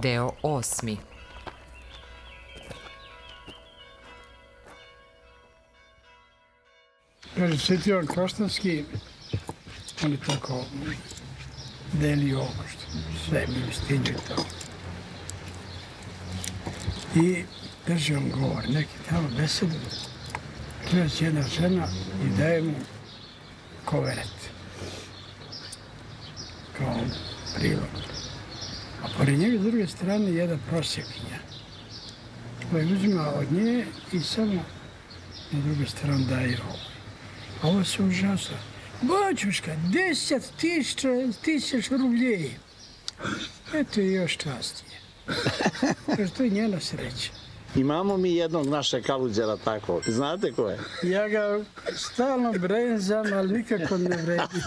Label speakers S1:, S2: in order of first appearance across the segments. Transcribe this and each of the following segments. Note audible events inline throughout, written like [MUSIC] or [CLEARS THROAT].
S1: Deo osmi.
S2: Jovan Kroštanski, on je tako delio oko što sve mi stiđe to. I drži on govor, neki tamo besedu, prilazi jedna žena i daje mu koveret. Kao prilog. A pored njega s druge strane jedna prosjekinja koja uzima od nje i samo na drugu stranu daje ovo. A ovo se užasno. Bačuška, deset tisuća, tisuća rubljeji. Eto i još častije. [LAUGHS] Kaže, to je njena sreća.
S3: Imamo mi jednog našeg kaluđera tako. Znate ko je?
S2: Ja ga stalno brenzam, ali nikako ne vredi. [LAUGHS]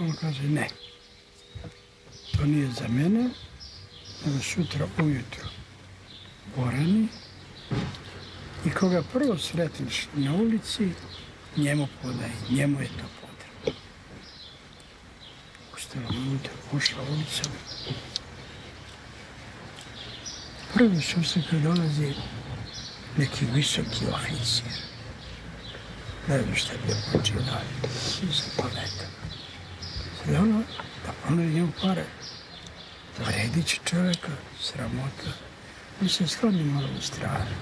S2: On kaže, ne. To nije za mene, nego sutra ujutro porani i koga prvo sretniš na ulici, njemu podaj, njemu je to potrebno. Ustala ujutro, pošla ulicom. Prvi susret kad dolazi neki visoki oficir. Ne znam šta počeo dalje. Nisam pametan. Sad ono, da ponudi njemu pare. Vredit će čoveka, sramota. On se skloni malo u stranu.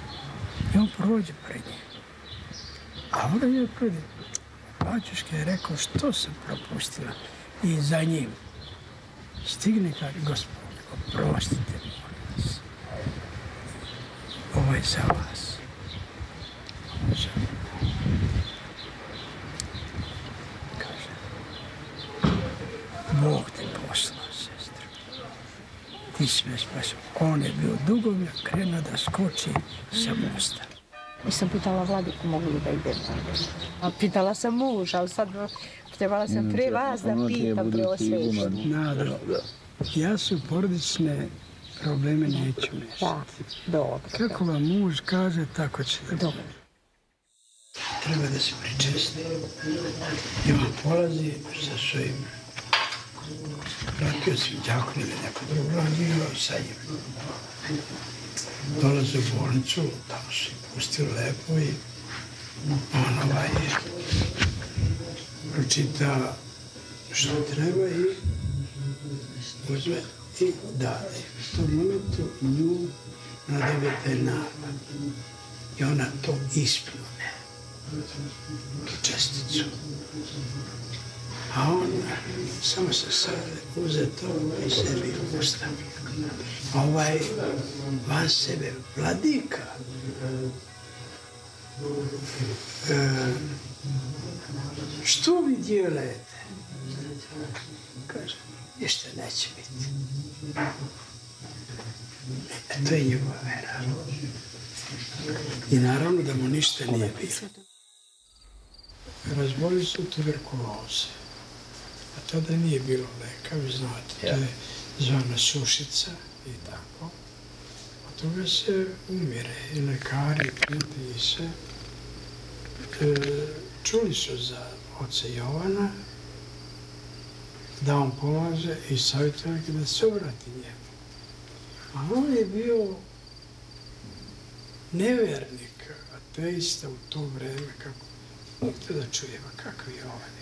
S2: I on prođe pred njim. A ona je njim. Bačuška je rekao što sam propustila. I za njim stigne kad gospodine, oprostite molim vas. Ovo je za vas. Ovo je za Kaže, Bog te poslao, sestra. Ti si me spasio. On je bio dugovlja, krenuo da skoči sa mosta.
S4: Nisam pitala vladiku mogu li da idem. A pitala sam muža, ali sad trebala sam pre vas da pitam pre.
S2: Nada, ja su porodične probleme neću nešto.
S4: Da, dobro.
S2: Kako vam muž kaže, tako će da
S4: Dobro.
S2: Treba da se pričesti. I on polazi sa svojim vratio si đakom ili neko drugo, radio sa njim. Dolaze u bolnicu, tamo se pustio lepo i on ovaj pročita što treba i uzme i dade. U tom momentu nju nadevete napad i ona to ispljune, tu česticu. A on samo se sade, uze to i sebi u usta. A ovaj van sebe vladika e, što vi djelujete? Kaže, ništa neće biti. E, to je njegova vera. I naravno da mu ništa nije bilo. Razboli su tuberkuloze. A tada nije bilo leka, vi znate, to je zvana sušica i tako. Od toga se umire i lekari, prijatelji se. E, čuli su za oca Jovana da on pomaže i ga da se obrati njemu. A on je bio nevernik, ateista u to vreme, kako nikto da čuje, ma kakav je ovaj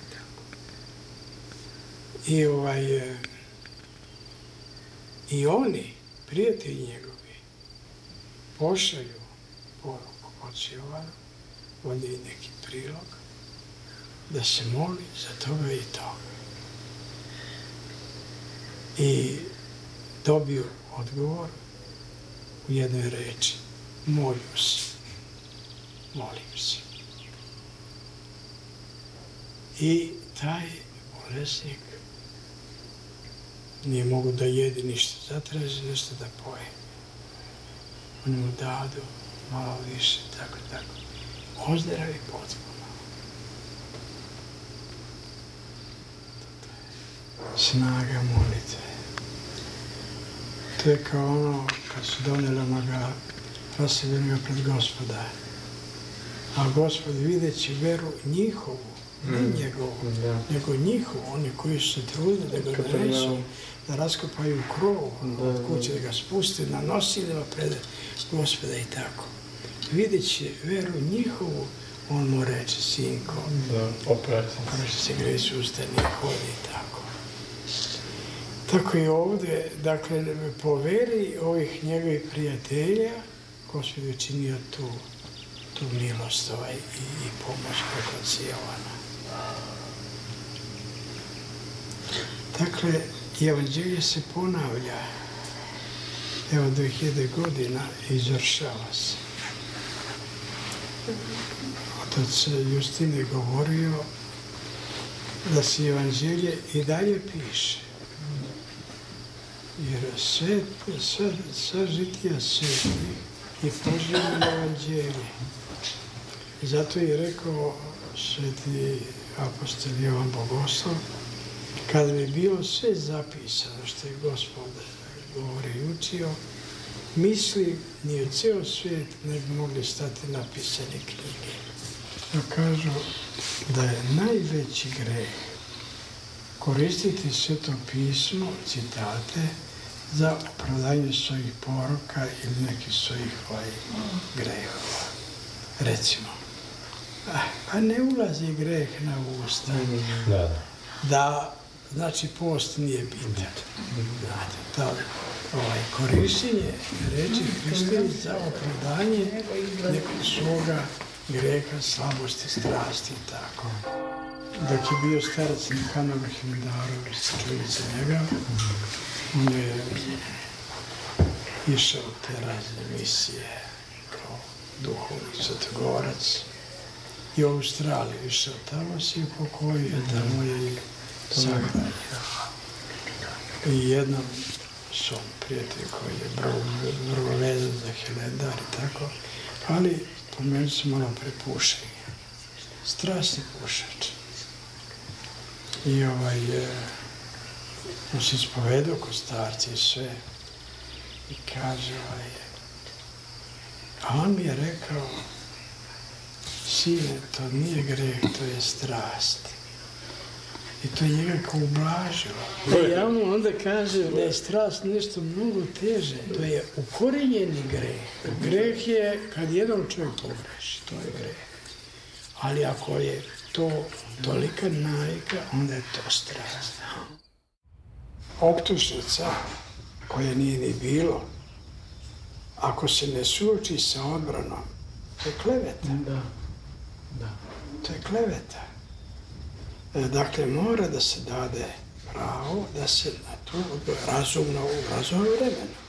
S2: i ovaj, e, i oni, prijatelji njegovi, pošalju poruku ocu Jovanu, ovdje i neki prilog, da se moli za toga i toga. I dobiju odgovor u jednoj reči, molim se, molim se. I taj bolesnik nije mogu da jede ništa, zatraži nešto da poje. Oni mu dadu malo više, tako, tako. Ozdravi potpuno. Snaga molitve. To je kao ono kad su donijeli onoga raseljenoga pred gospoda. A gospod videći veru njihovu Ne njegovo, nego njihovo, oni koji se trudili da ga donesu, da raskopaju krov od kuće, da ga spuste na nosilima pred gospoda i tako. Videći veru njihovu, on mu reče, sinko,
S1: Da, oprati.
S2: Može se gresi ustani, hodi i tako. Tako i ovde, dakle, po veri ovih njegovih prijatelja, Gospod je činio tu, tu milost ovaj, i, i pomoć preko Sijovana. Dakle, evanđelje se ponavlja. Evo, 2000 godina izvršava se. Otac Justin je govorio da se evanđelje i dalje piše. Jer sve, sve, sve žitija sveti je poželjno evanđelje. Zato je rekao sveti apostol Jovan Bogoslov, kada bi bilo sve zapisano što je gospod govori i učio, misli ni u ceo svijet ne bi mogli stati napisane knjige. Da kažu da je najveći greh koristiti sveto pismo, citate, za opravdanje svojih poroka ili nekih svojih ovaj, grehova. Recimo, pa ne ulazi greh na usta.
S1: Da, da.
S2: Da, znači, post nije bitan. Znate, to, ovaj, korištenje reči Hristovi za opravdanje nekog svoga greha, slabosti, strasti i tako. Dok je bio starac Nikanor Himidarović, čuli za njega, on je išao te razne misije kao duhovni svetogorac i u Australiju išao tamo se i pokojio, tamo je i sahranjen. I jednom svom prijatelju koji je vrlo, vrlo vezan za Helendar i tako, ali pomenuo se malo prepušenje. Strasni pušač. I ovaj, e, on se ispovedao kod starci i sve. I kaže, ovaj, a on mi je rekao, sine, to nije greh, to je strast. I to je njega kao ublažilo. I ja mu onda kažem da je strast nešto mnogo teže. To je ukorenjeni greh. Greh je kad jedan čovjek pogreši, to je greh. Ali ako je to tolika navika, onda je to strast. Optužnica, koje nije ni bilo, ako se ne suoči sa odbranom, to je kleveta.
S1: Da. Da.
S2: To je kleveta. E, Dakle, mora da se dade pravo da se na to odgovore razumno u razumnom vremenu.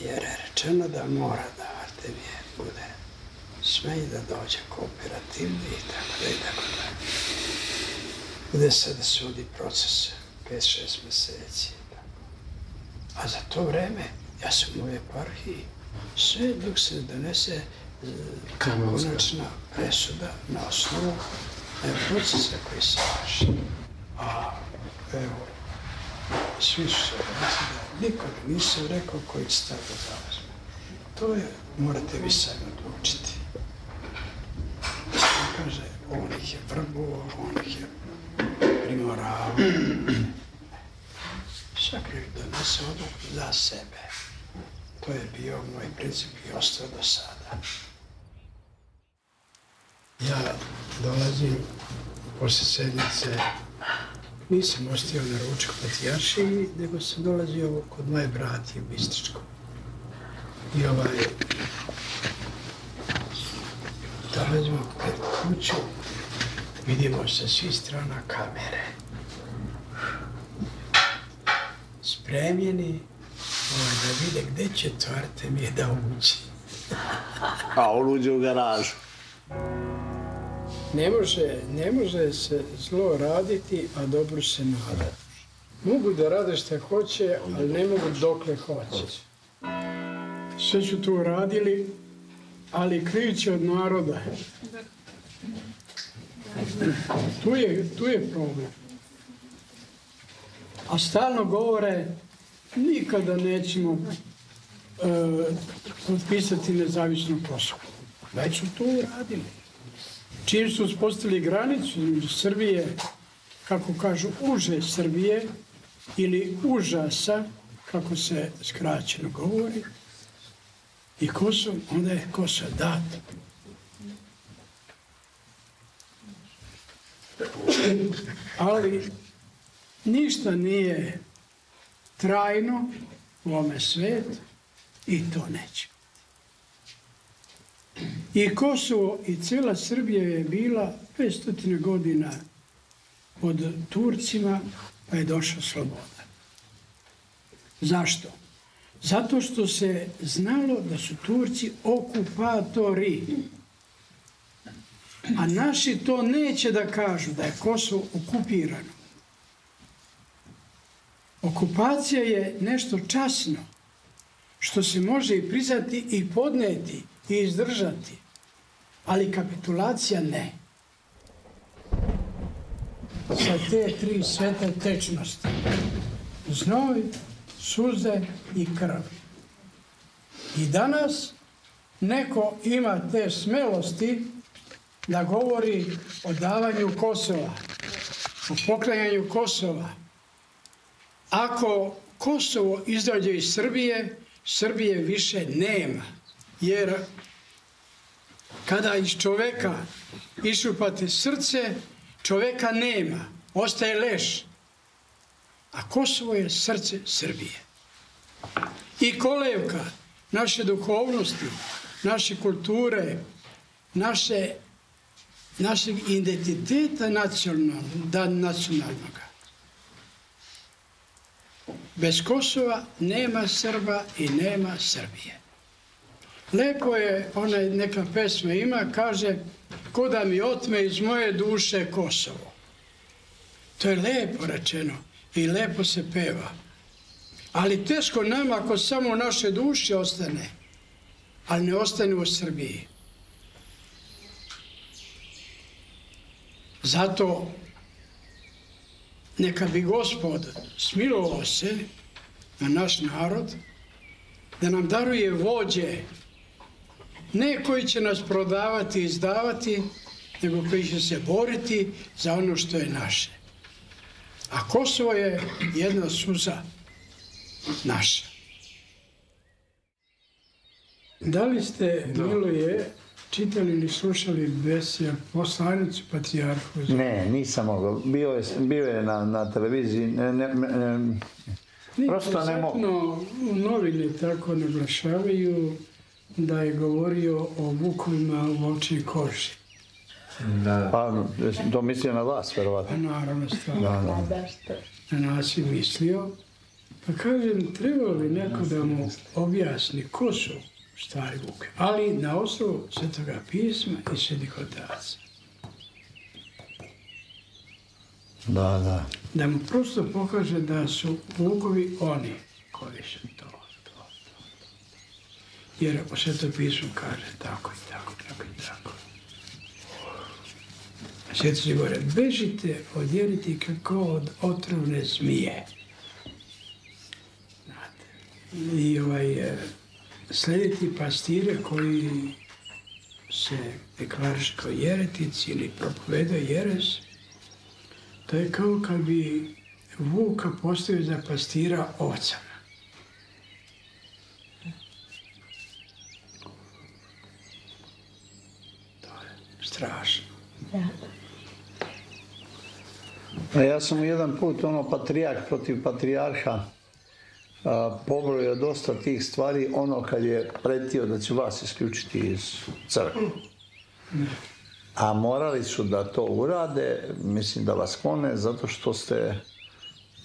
S2: Jer je rečeno da mora da Artemije bude sme i da dođe kooperativni i tako da i tako da. Gde se da sudi proces 5-6 meseci. A za to vreme ja sam u eparhiji sve dok se donese. Konačna presuda na osnovu procesa koji se vrši. A evo, svi su se rekli da nikog nisam rekao koji stav da zauzme. To je, morate vi sami odlučiti. Sam kaže, on ih je vrbovao, on ih je primoravao. Svaki donese odluku za sebe. To je bio moj princip i ostao do sada. Ja dolazim posle sednice, nisam ostio na ručak Patijaši, nego sam dolazio kod moje brati u Bistričku. I ovaj, dolazimo pred kuću, vidimo sa svih strana kamere. Spremljeni ovaj, da vide gde će to Artemije da uđe.
S3: A on uđe u garažu.
S2: Ne može, ne može se zlo raditi, a dobro se nadati. Mogu da rade šta hoće, ali ne mogu dokle hoće. Sve su to uradili, ali krijući od naroda. Tu je, tu je problem. A stalno govore, nikada nećemo e, potpisati nezavisnu Kosovo. Već su to uradili. Čim su uspostavili granicu između Srbije, kako kažu, uže Srbije ili užasa, kako se skraćeno govori, i Kosovo, onda je Kosovo dat. Ali ništa nije trajno u ovome svetu i to neće. I Kosovo i cijela Srbija je bila 500 godina pod Turcima, pa je došla sloboda. Zašto? Zato što se znalo da su Turci okupatori. A naši to neće da kažu da je Kosovo okupirano. Okupacija je nešto časno, što se može i priznati i podneti i izdržati, ali kapitulacija ne. Sa te tri svete tečnosti. Znoj, suze i krv. I danas neko ima te smelosti da govori o davanju Kosova, o poklanjanju Kosova. Ako Kosovo izađe iz Srbije, Srbije više nema. Jer kada iz čoveka išupate srce, čoveka nema, ostaje leš. A Kosovo je srce Srbije. I kolevka naše duhovnosti, naše kulture, naše, našeg identiteta nacionalnog, da nacionalnog. Bez Kosova nema Srba i nema Srbije. Lepo je, onaj neka pesma ima, kaže, ko da mi otme iz moje duše Kosovo. To je lepo rečeno i lepo se peva. Ali teško nama ako samo naše duše ostane, ali ne ostane u Srbiji. Zato neka bi gospod smilovao se na naš narod, da nam daruje vođe, ne koji će nas prodavati i izdavati, nego koji će se boriti za ono što je naše. A Kosovo je jedna suza naša. Da li ste, Miloje, čitali ili slušali besija poslanicu Patrijarhu?
S3: Ne, nisam mogao. Bio je, bio je na, na televiziji. Ne, ne, ne, prosto ne mogu.
S2: U novine tako naglašavaju da je govorio o vukovima u ovčoj koži.
S1: Da.
S3: Pa, to mislio na vas, verovatno.
S2: Pa naravno, stvarno.
S3: Da, da.
S4: Da?
S2: Na nas je mislio. Pa kažem, trebalo bi neko da mu objasni ko su stari vuke. Ali na osnovu Svetoga pisma i Svetih otaca.
S3: Da, da.
S2: Da mu prosto pokaže da su vukovi oni koji su to, to, to. Jer u Svetom pismu kaže tako i tako, tako i tako. A Sveti govore, bežite od jeriti kako od otrovne zmije. Znate. I ovaj, e, slediti pastire koji se deklariš kao jeretici ili propovedaju jeres, to je kao kad bi vuka postavio za pastira ovcama. To je strašno.
S4: Da.
S3: A ja sam jedan put ono patrijarh protiv patrijarha a, pobrojao dosta tih stvari ono kad je pretio da će vas isključiti iz crkve. A morali su da to urade, mislim da vas klone, zato što ste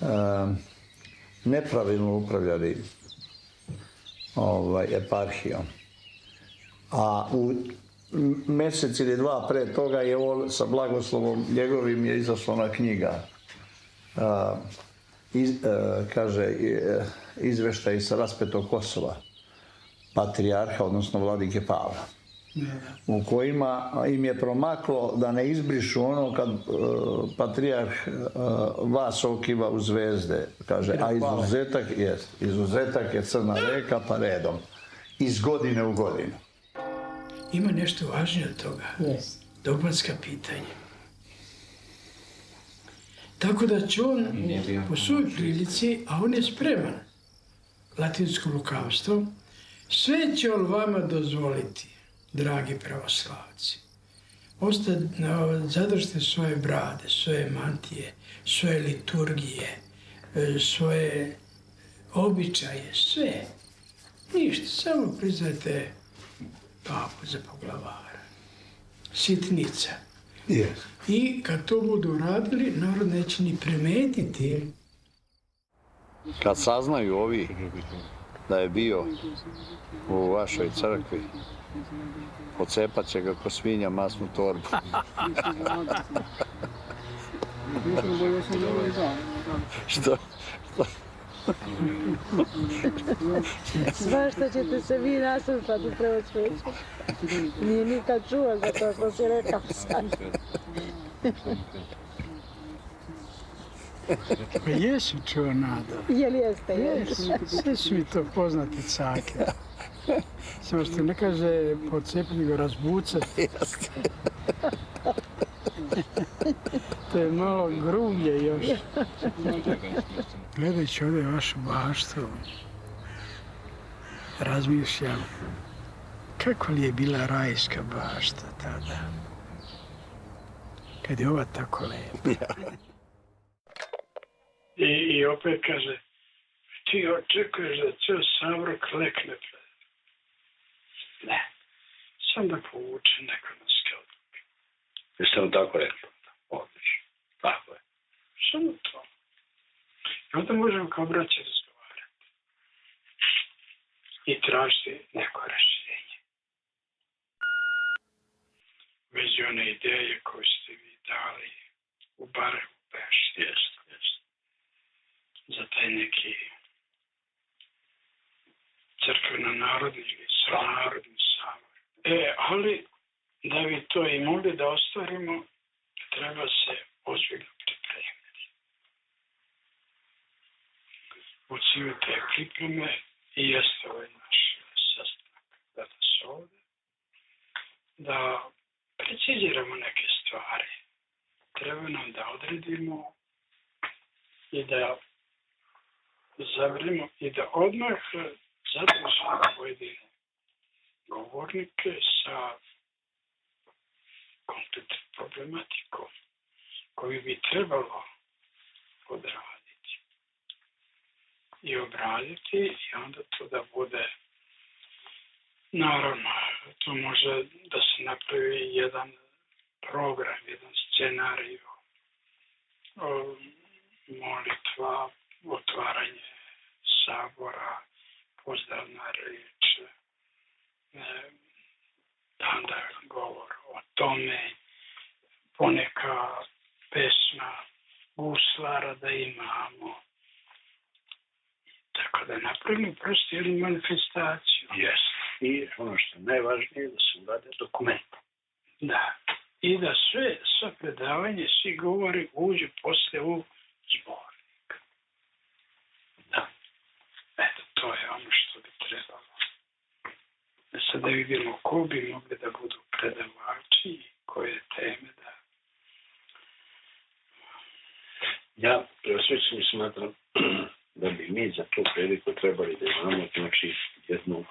S3: a, nepravilno upravljali ovaj, eparhijom. A u m- mjesec ili dva pre toga je ovo sa blagoslovom njegovim je izašla ona knjiga. A, iz, a, kaže e, izveštaj sa raspetog Kosova patrijarha, odnosno vladike Pavla u kojima im je promaklo da ne izbrišu ono kad uh, patrijarh uh, vas okiva u zvezde, kaže, a izuzetak je, izuzetak je crna reka pa redom, iz godine u godinu.
S2: Ima nešto važnije od toga.
S4: Jest.
S2: dogmatska pitanja. Tako da će on po svojoj prilici, a on je spreman latinsko lukavstvo, sve će on vama dozvoliti, dragi pravoslavci. Osta, zadržite svoje brade, svoje mantije, svoje liturgije, e, svoje običaje, sve. Ništa, samo priznajte papu za poglavara. Sitnica.
S3: Yes.
S2: I kad to budu radili, narod neće ni primetiti.
S3: Kad saznaju ovi da je bio u vašoj crkvi, ocepat će ga ko svinja masnu torbu. [LAUGHS] Što?
S4: Svašta ćete se vi naslušati u prevosveću. Nije nikad čuo za to što si rekao sad. [LAUGHS]
S2: Pa jesi čuo nada.
S4: Jel jeste? Jeste.
S2: Sve su mi to poznati cake. Samo što ne kaže pocepiti, nego razbucati. to je malo grublje još. Gledajući ovdje vašu baštu, razmišljam kako li je bila rajska bašta tada. Kad je ova tako lepa. I, I opet kaže, ti očekuješ da ceo Savro klekne pred. Ne, sam da povuče ekonomske odluke.
S5: Jeste mu tako rekli?
S2: Odlično.
S5: Tako je.
S2: Samo to. I onda možemo kao braće razgovarati. I tražiti neko rešenje. Već one ideje koje ste vi dali u Barevu Peš.
S5: Jeste, jeste.
S2: Taj neki crkveno-narodni ili narodni sabor. E, ali da bi to i mogli da ostvarimo, treba se ozbiljno pripremiti. U cilju te pripreme i jeste ovaj naš sastanak danas ovde, da preciziramo neke stvari. Treba nam da odredimo i da zavrimo i da odmah zadržimo pojedine govornike sa kompletnom problematikom koju bi trebalo odraditi i obraditi i onda to da bude naravno to može da se napravi jedan program, jedan scenarij molitva, otvaranje sabora, pozdravna reč, onda govor o tome, poneka pesma guslara da imamo. Tako da napravimo prosto jednu manifestaciju.
S5: Jeste. I ono što je najvažnije da se urade dokumenta.
S2: Da. I da sve, sva predavanje, svi govori uđe posle u zbornik. Da. Eto, to je ono što bi trebalo. Da da vidimo ko bi mogli da budu predavači i koje teme da...
S5: Ja preosvećeni smatram [CLEARS THROAT] da bi mi za tu priliku trebali da imamo znači jednu,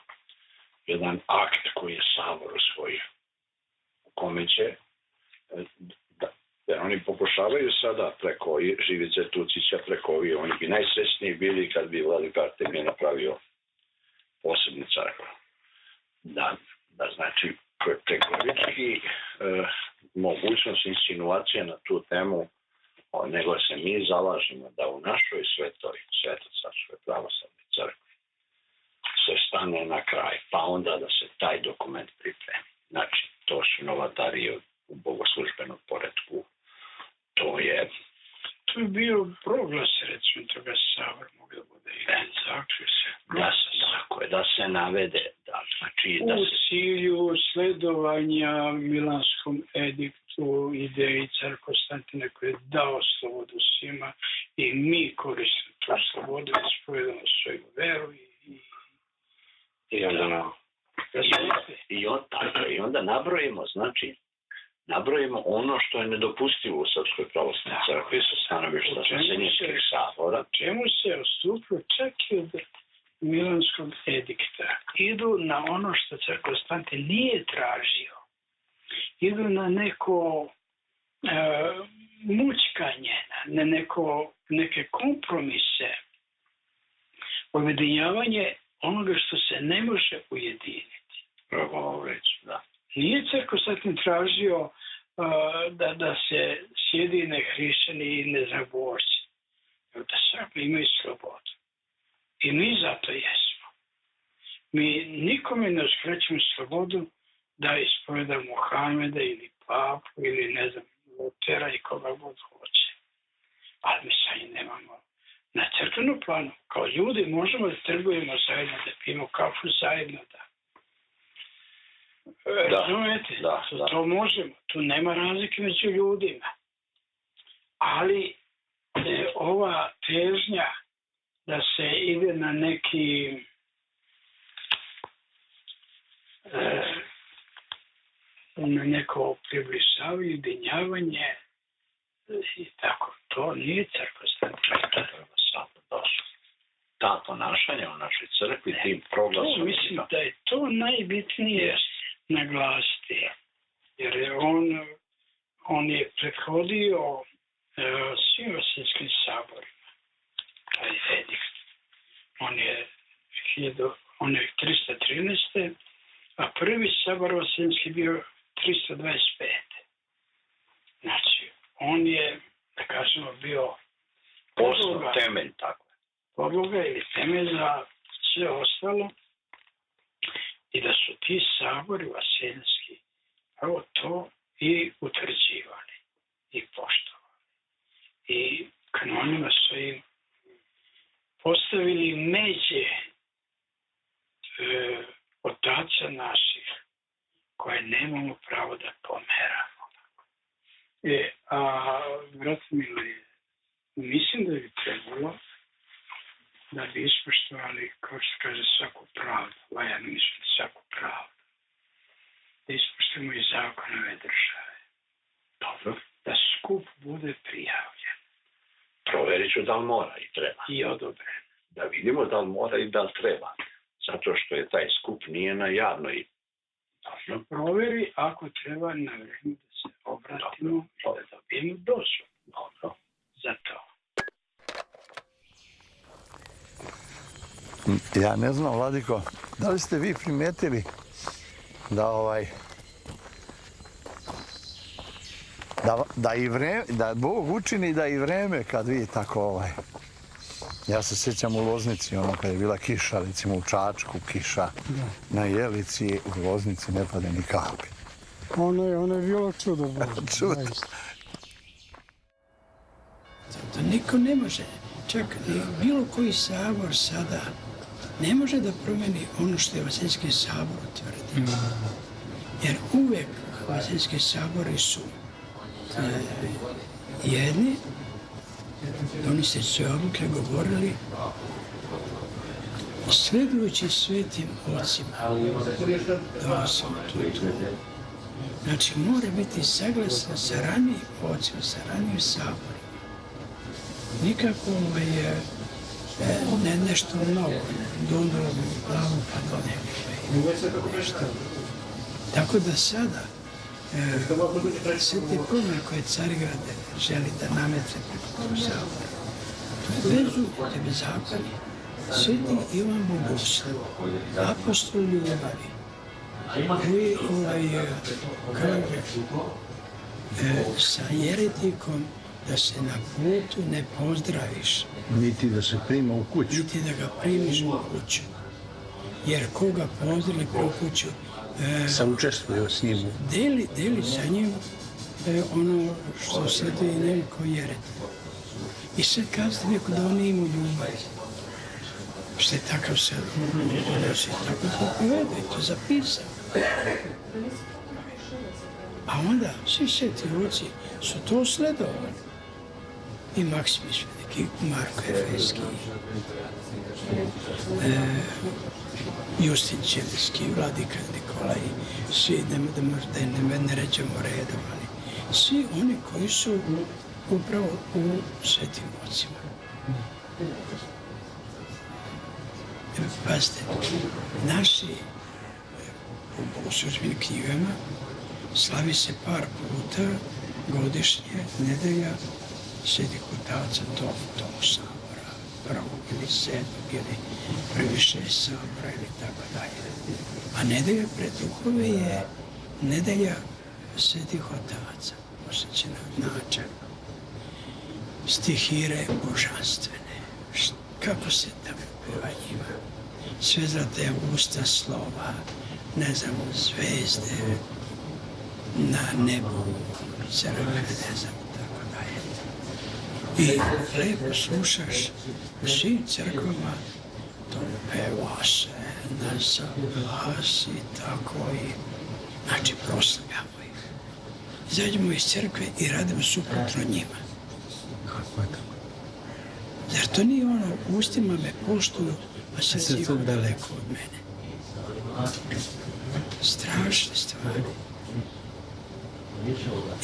S5: jedan akt koji je Savor osvojio u kome će da, oni pokušavaju sada preko Živice Tucića, preko ovih, oni bi najsresniji bili kad bi Vladi Bartem napravio posebnu crkvu. Da, da znači pregovorički e, mogućnost insinuacije na tu temu o, nego se mi zalažemo da u našoj svetoj, svetocarskoj pravoslavnoj crkvi se stane na kraj, pa onda da se taj dokument pripremi. Znači, to su novatarije u bogoslužbenom poredku. To je...
S2: To je bio proglas, recimo, toga sabor mogu da bude i zaključe.
S5: Da se, tako je, da se navede, da, znači, da
S2: U
S5: se
S2: cilju sledovanja Milanskom ediktu ideji car Konstantina koji je dao slobodu svima i mi koristimo tu slobodu i ispovedamo svoju veru i, i
S5: I onda, na, i, on, tako, I onda nabrojimo, znači, nabrojimo ono što je nedopustivo u Srpskoj pravoslavnoj crkvi sa stanovišta Senjinskih sabora.
S2: Čemu se odstupio čak i od Milanskog edikta? Idu na ono što crkva stante nije tražio. Idu na neko e, mučkanje, na neko, neke kompromise, ujedinjavanje onoga što se ne može ujediniti.
S5: Pravo reći, da.
S2: Satan tražio uh, da, da se sjedine hrišćani i nezaborci. Da sami imaju slobodu. I mi zato jesmo. Mi nikome ne uskrećemo slobodu da ispoveda Muhameda ili papu ili ne znam, Lutera i koga god hoće. Ali mi sa njim nemamo na crkvenom planu. Kao ljudi možemo da trgujemo zajedno, da pijemo kafu zajedno, Da. Razumete?
S5: Da,
S2: to,
S5: da.
S2: to možemo. Tu nema razlike među ljudima. Ali e, ova težnja da se ide na neki e, na neko približavanje, ujedinjavanje i tako. To nije crkva
S5: došlo. Ta ponašanja u našoj crkvi, tim proglasom,
S2: mislim da je to najbitnije naglasiti. Jer je on, on je prethodio e, svim vasinskim saborima. Taj edikt. On je, 1000 on je 313. A prvi sabor vasinski bio 325. Znači, on je, da kažemo, bio podloga
S5: temelj, tako.
S2: podloga ili temelj za sve ostalo i da su ti sabori vaseljanski prvo to i utvrđivali i poštovali. I kanonima su im postavili međe e, otaca naših koje nemamo pravo da pomeramo. E, a, brat Mile, mislim da bi trebalo da bi ispoštovali, kao što kaže, svaku pravdu, valjano mislim svaku pravdu. Da ispoštujemo i zakonove države.
S5: Dobro.
S2: Da skup bude prijavljen
S5: Proverit ću da li mora i treba.
S2: i odobren.
S5: Da vidimo da li mora i da li treba. Zato što je taj skup nije na javnoj. Dobro.
S2: Proveri ako treba na vreme da se obratimo i da dobijemo dozvolu
S5: Dobro.
S2: za to.
S3: Ja ne znam, Vladiko, da li ste vi primetili da ovaj da, da i vreme, da Bog učini da i vreme kad vi tako ovaj ja se sjećam u Loznici, ono kad je bila kiša, recimo u Čačku, kiša, na Jelici, u Loznici ne pade ni kapi.
S6: Ono je, ono je bilo čudo. [LAUGHS]
S3: Čudo.
S7: Zato niko ne može, čak ni bilo koji sabor sada, ne može da promeni ono što je Vaseljski sabor utvrdio. Jer uvek Vaseljski sabori su e, jedni, donose sve odluke, govorili sledujući svetim ocima donosimo tu tu. Znači, mora biti saglasan sa ranijim ocima, sa ranijim saborima. Nikako ovaj, e, e, ne, nešto dundalo mi u glavu pa do nebe. Nešto. Tako da sada, e, sve te promjene koje Carigrade želi da nametre preko tog sabora, to je bezu, to je bezakoni. Sveti Ivan Bogosla, apostol ljubavi, koji ovaj, e, kaže e, sa jeretikom da se na putu ne pozdraviš,
S3: Niti da se prima u kuću.
S7: niti da ga primiš u kuću. Jer koga pozdravi u kuću, e,
S3: Saučestvuje s njim.
S7: deli, deli sa njim e, ono što sveti Neljko jereti. I sad kazate neko da on nije imao ljubav. Što je takav se odnosi, tako to povede, to zapisao. A onda svi sveti oci su to sledovali. I Maksimis Veliki, Marko Efeski, e, Justin Čelinski, Vladika Nikolaj, svi, ne, da možda ne, ne, rećemo redom, ali
S2: Svi oni koji su upravo u svetim ocima. Pazite, naši u bogoslužbenim knjigama slavi se par puta godišnje nedelja svetih otaca tog, tog sabora, prvog ili sedmog ili prvi šest sabora ili tako dalje. A nedelja pred duhove je nedelja svetih otaca, posvećena nača. Stihire božanstvene, kako se tamo peva njima. Sve za te usta slova, ne znam, zvezde, na nebu, crkve, ne znam. I lepo slušaš u svim crkvama, to peva se, glas i tako i, znači proslavljamo ih. Izađemo iz crkve i radimo suprotno njima. Zar to nije ono, ustima me poštuju, a srce ih daleko od mene. Strašne stvari.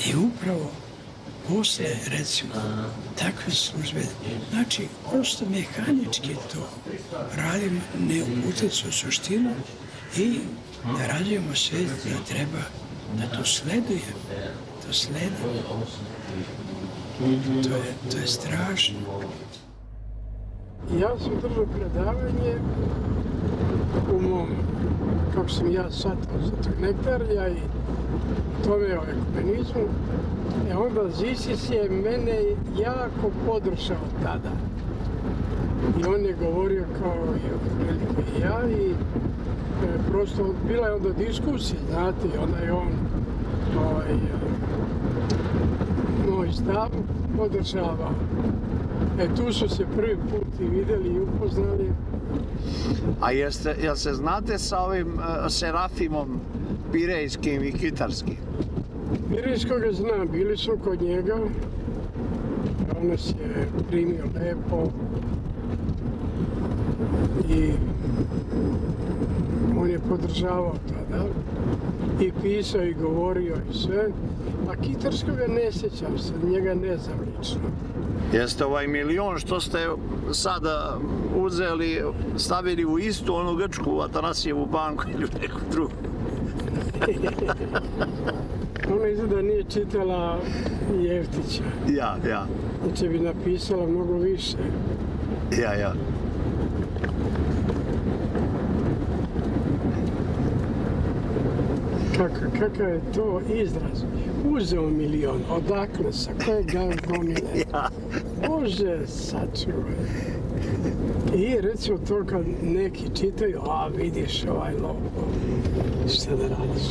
S2: I upravo posle, recimo, takve službe, znači, prosto mehanički to radimo, ne uticu u suštinu i da radimo sve da treba da to sleduje, to sleduje. To je, to je strašno.
S8: Ja sam držao predavanje u mom, kako sam ja sad tog nektarja i tome o ekumenizmu. E onda Zisis je mene jako podržao tada. I on je govorio kao i otprilike i ja i e, prosto bila je onda diskusija, znate, i onda je on ovaj, moj stav podržavao. E tu su se prvi put i videli i upoznali.
S9: A jeste, jel se znate sa ovim uh, Serafimom Pirejskim i Kitarskim?
S8: Mirijskoga znam, bili su kod njega. On nas je primio lepo. I on je podržavao tada. I pisao i govorio i sve. A Kitarskoga ne sjećam se, njega ne znam lično.
S9: Jeste ovaj milion što ste sada uzeli, stavili u istu onu grčku Atanasijevu banku [LAUGHS] ili u neku drugu? [LAUGHS]
S8: Ona izgleda nije čitala Jeftića.
S9: Ja, ja,
S8: Znači bi napisala mnogo više.
S9: ja, ja.
S8: Kaka, kakav je to izraz? Uzeo milion, odakle, sa koje ga gomile? [LAUGHS]
S9: Ja.
S8: Bože, sačuvaj. I recimo to kad neki čitaju, a vidiš ovaj lopo, šta da radiš?